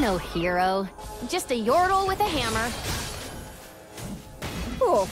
No hero. Just a yordle with a hammer. Cool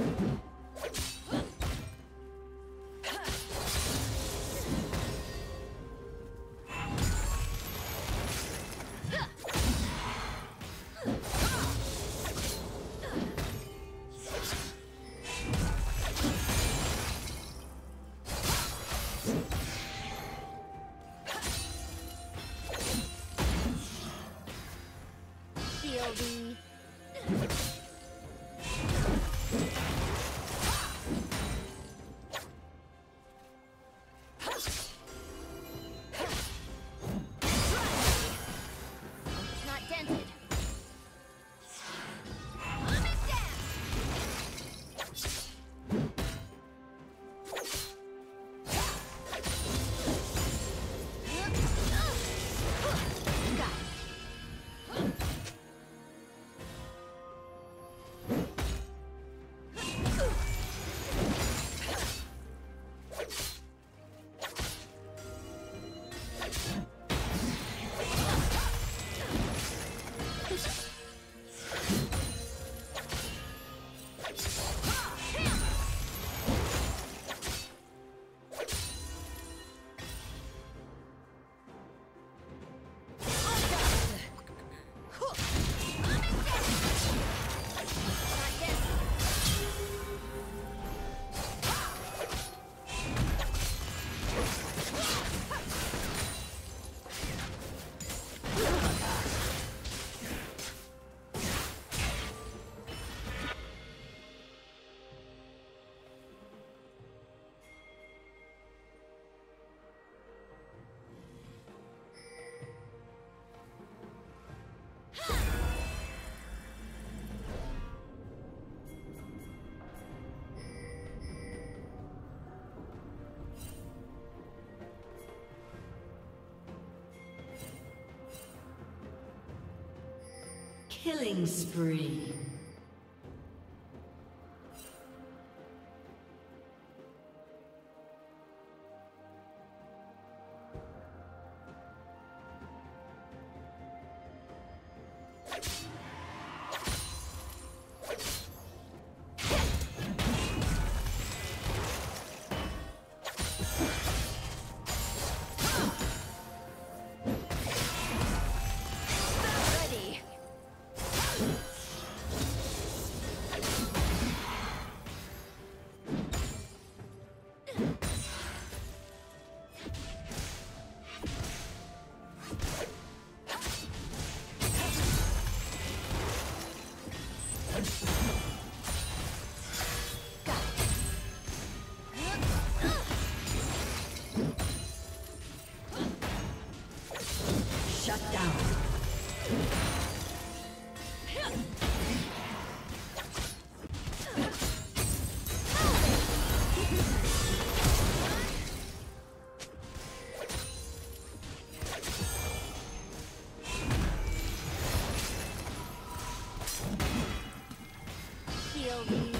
foam. Killing spree. building.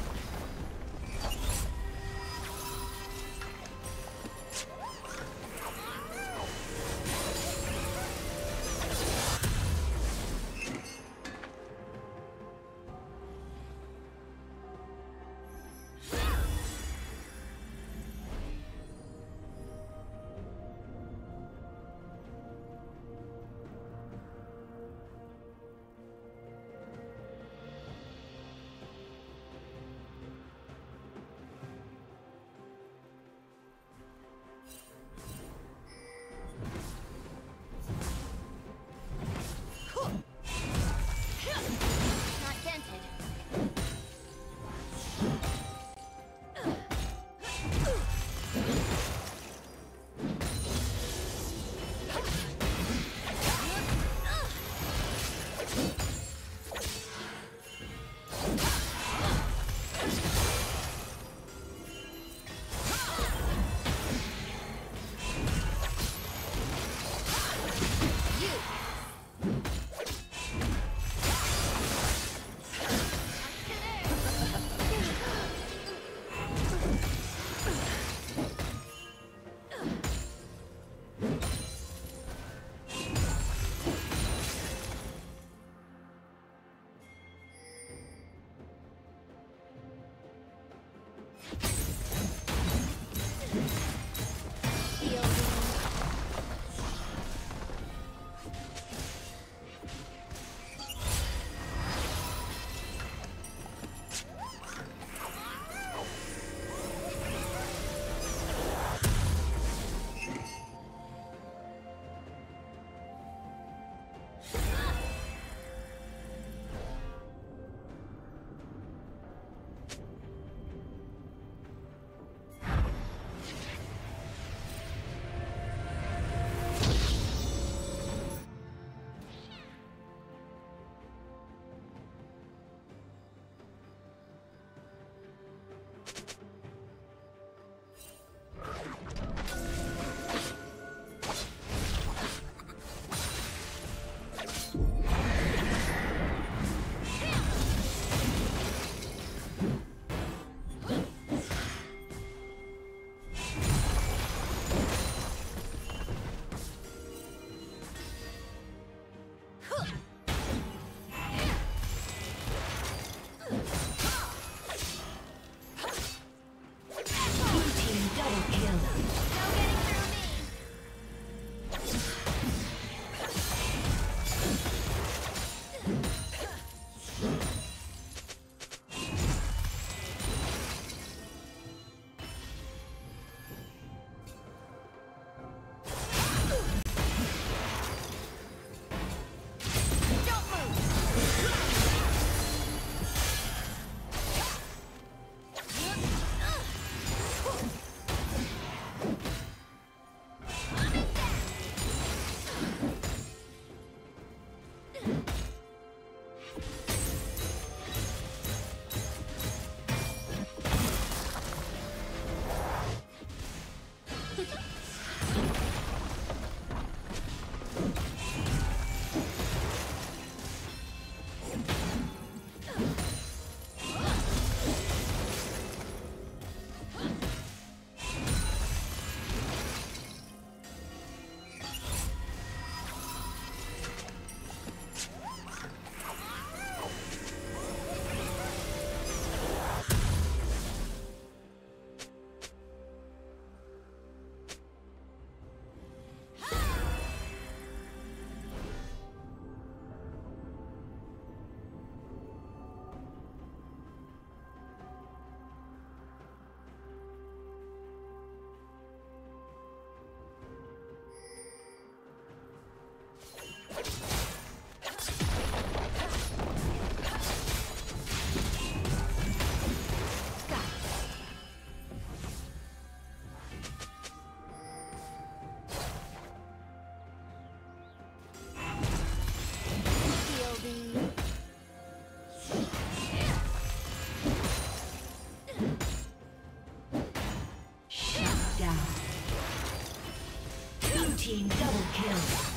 team double kill.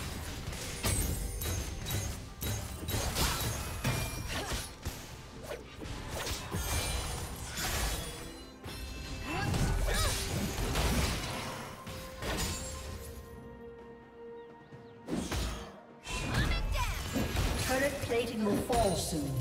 plating will fall soon.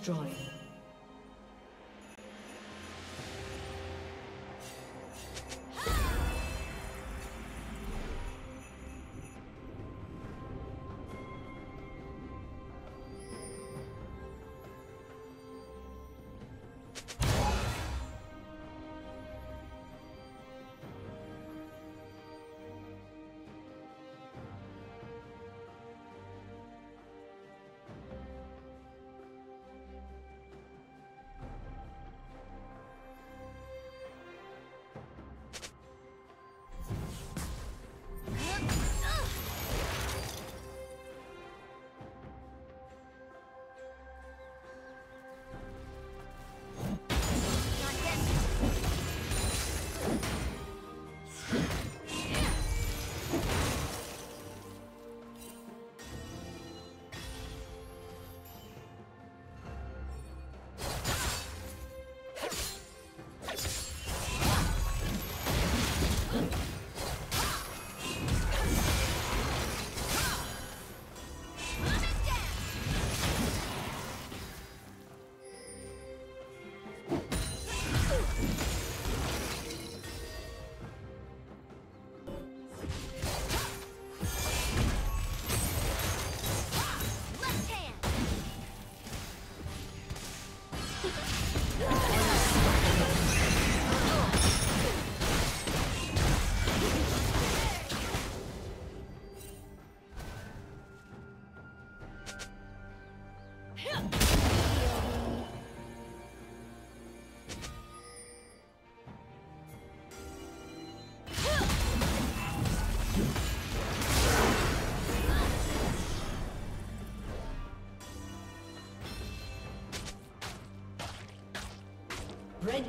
Destroyed.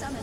A